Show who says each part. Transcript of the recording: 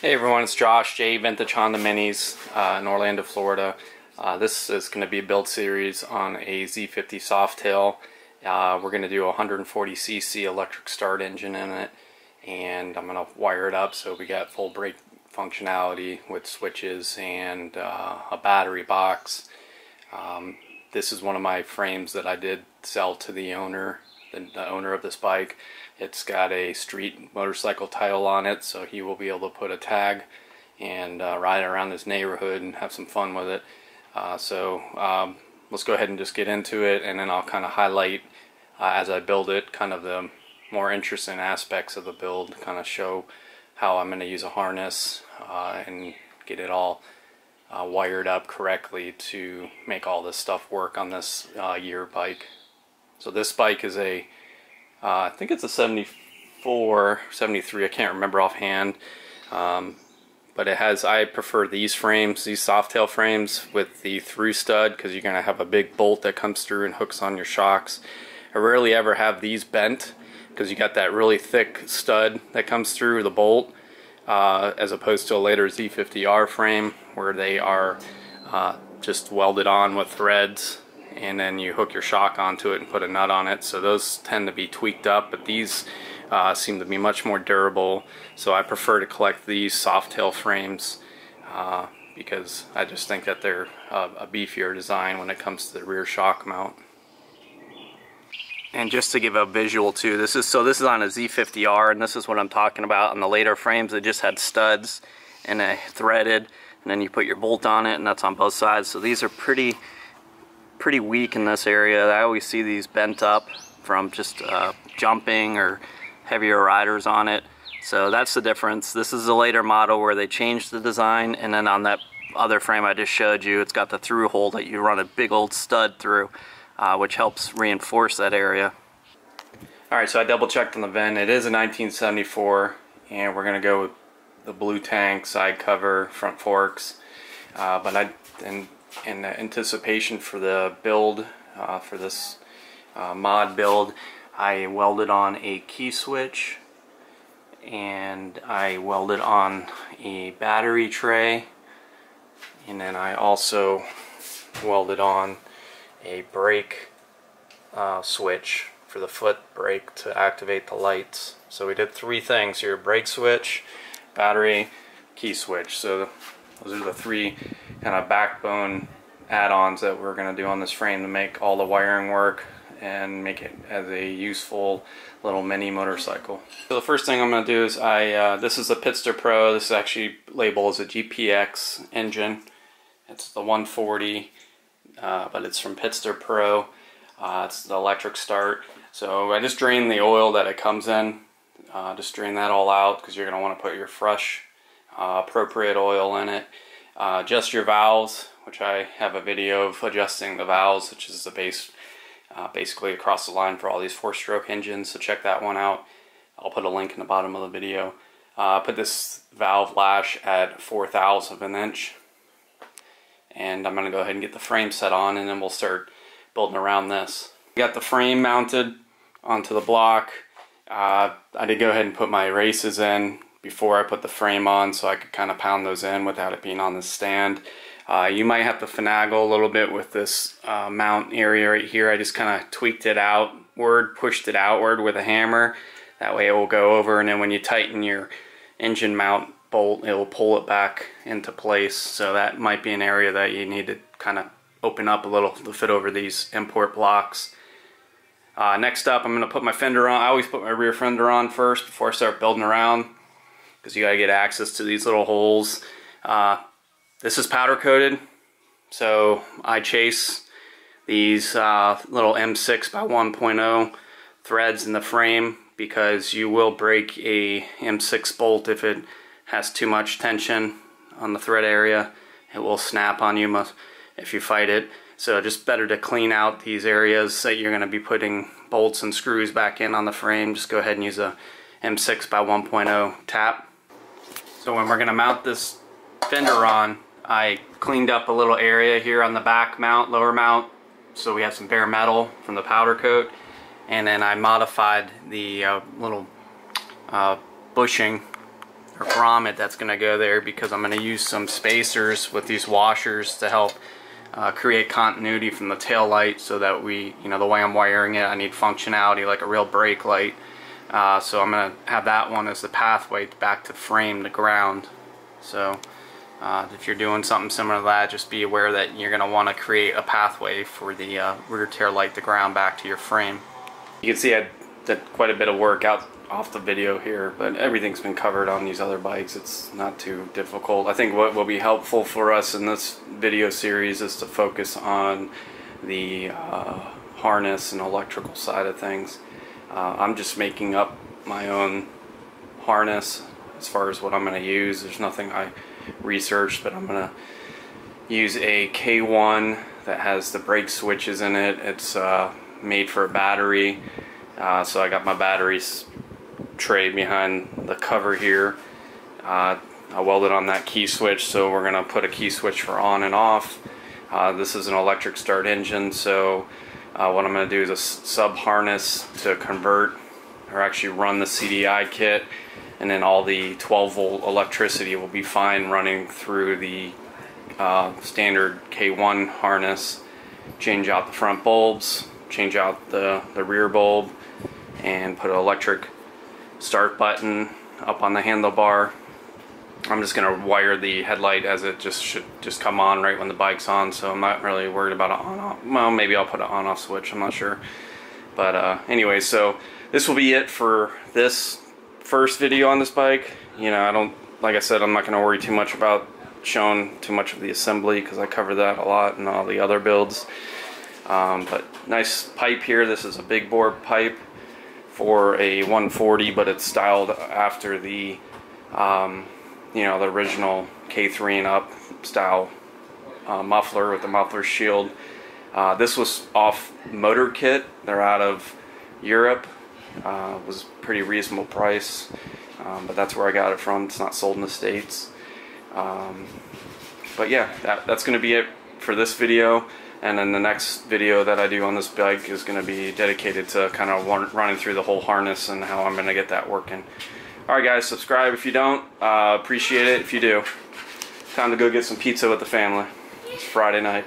Speaker 1: Hey everyone, it's Josh J Vintage Honda Minis uh, in Orlando, Florida. Uh, this is going to be a build series on a Z50 Softail. Uh, we're going to do a 140cc electric start engine in it and I'm going to wire it up so we got full brake functionality with switches and uh, a battery box. Um, this is one of my frames that I did sell to the owner, the, the owner of this bike. It's got a street motorcycle title on it, so he will be able to put a tag and uh, ride around his neighborhood and have some fun with it. Uh, so um, let's go ahead and just get into it, and then I'll kind of highlight uh, as I build it, kind of the more interesting aspects of the build, kind of show how I'm going to use a harness uh, and get it all uh, wired up correctly to make all this stuff work on this uh, year bike. So this bike is a uh, I think it's a 74, 73, I can't remember offhand. Um, but it has, I prefer these frames, these Softail frames with the through stud because you're going to have a big bolt that comes through and hooks on your shocks. I rarely ever have these bent because you got that really thick stud that comes through the bolt uh, as opposed to a later Z50R frame where they are uh, just welded on with threads and then you hook your shock onto it and put a nut on it. So those tend to be tweaked up, but these uh, seem to be much more durable. So I prefer to collect these Softail frames uh, because I just think that they're a beefier design when it comes to the rear shock mount. And just to give a visual too, this is so this is on a Z50R and this is what I'm talking about. On the later frames, they just had studs and a threaded and then you put your bolt on it and that's on both sides. So these are pretty pretty weak in this area. I always see these bent up from just uh, jumping or heavier riders on it. So that's the difference. This is a later model where they changed the design and then on that other frame I just showed you, it's got the through hole that you run a big old stud through, uh, which helps reinforce that area. Alright, so I double checked on the VIN. It is a 1974 and we're going to go with the blue tank, side cover, front forks. Uh, but I, and in anticipation for the build uh, for this uh, mod build I welded on a key switch and I welded on a battery tray and then I also welded on a brake uh, switch for the foot brake to activate the lights so we did three things here brake switch battery key switch so those are the three kind of backbone add-ons that we're going to do on this frame to make all the wiring work and make it as a useful little mini motorcycle. So the first thing I'm going to do is I, uh, this is the Pitster Pro, this is actually labeled as a GPX engine. It's the 140, uh, but it's from Pitster Pro. Uh, it's the electric start. So I just drain the oil that it comes in, uh, just drain that all out because you're going to want to put your fresh, uh, appropriate oil in it. Uh, adjust your valves, which I have a video of adjusting the valves, which is the base uh, basically across the line for all these four-stroke engines, so check that one out. I'll put a link in the bottom of the video. Uh, put this valve lash at 4 thousandths of an inch. And I'm going to go ahead and get the frame set on and then we'll start building around this. Got the frame mounted onto the block. Uh, I did go ahead and put my races in before I put the frame on so I could kind of pound those in without it being on the stand. Uh, you might have to finagle a little bit with this uh, mount area right here. I just kind of tweaked it outward, pushed it outward with a hammer. That way it will go over and then when you tighten your engine mount bolt, it will pull it back into place. So that might be an area that you need to kind of open up a little to fit over these import blocks. Uh, next up, I'm going to put my fender on. I always put my rear fender on first before I start building around because you got to get access to these little holes. Uh, this is powder coated, so I chase these uh, little M6 by 1.0 threads in the frame because you will break a M6 bolt if it has too much tension on the thread area. It will snap on you if you fight it. So just better to clean out these areas that you're going to be putting bolts and screws back in on the frame. Just go ahead and use a M6 by 1.0 tap. So when we're going to mount this fender on, I cleaned up a little area here on the back mount, lower mount, so we have some bare metal from the powder coat. And then I modified the uh, little uh, bushing or grommet that's going to go there because I'm going to use some spacers with these washers to help uh, create continuity from the tail light so that we, you know, the way I'm wiring it, I need functionality like a real brake light. Uh, so I'm going to have that one as the pathway back to frame, the ground. So uh, if you're doing something similar to that, just be aware that you're going to want to create a pathway for the uh, rear tail light, the ground back to your frame. You can see I did quite a bit of work out off the video here, but everything's been covered on these other bikes. It's not too difficult. I think what will be helpful for us in this video series is to focus on the uh, harness and electrical side of things. Uh, I'm just making up my own harness as far as what I'm going to use. There's nothing I researched, but I'm going to use a K1 that has the brake switches in it. It's uh, made for a battery. Uh, so I got my batteries tray behind the cover here. Uh, I welded on that key switch, so we're going to put a key switch for on and off. Uh, this is an electric start engine, so uh, what I'm going to do is a sub harness to convert or actually run the CDI kit, and then all the 12 volt electricity will be fine running through the uh, standard K1 harness. Change out the front bulbs, change out the, the rear bulb, and put an electric start button up on the handlebar. I'm just gonna wire the headlight as it just should just come on right when the bike's on so I'm not really worried about an on off well maybe I'll put an on off switch I'm not sure. But uh, anyway so this will be it for this first video on this bike. You know I don't like I said I'm not gonna worry too much about showing too much of the assembly because I cover that a lot in all the other builds. Um, but nice pipe here. This is a big bore pipe for a 140, but it's styled after the, um, you know, the original K3 and up style uh, muffler with the muffler shield. Uh, this was off Motor Kit. They're out of Europe. Uh, was pretty reasonable price, um, but that's where I got it from. It's not sold in the States. Um, but yeah, that, that's going to be it for this video and then the next video that I do on this bike is going to be dedicated to kind of running through the whole harness and how I'm going to get that working. Alright guys, subscribe if you don't. Uh, appreciate it if you do. Time to go get some pizza with the family. It's Friday night.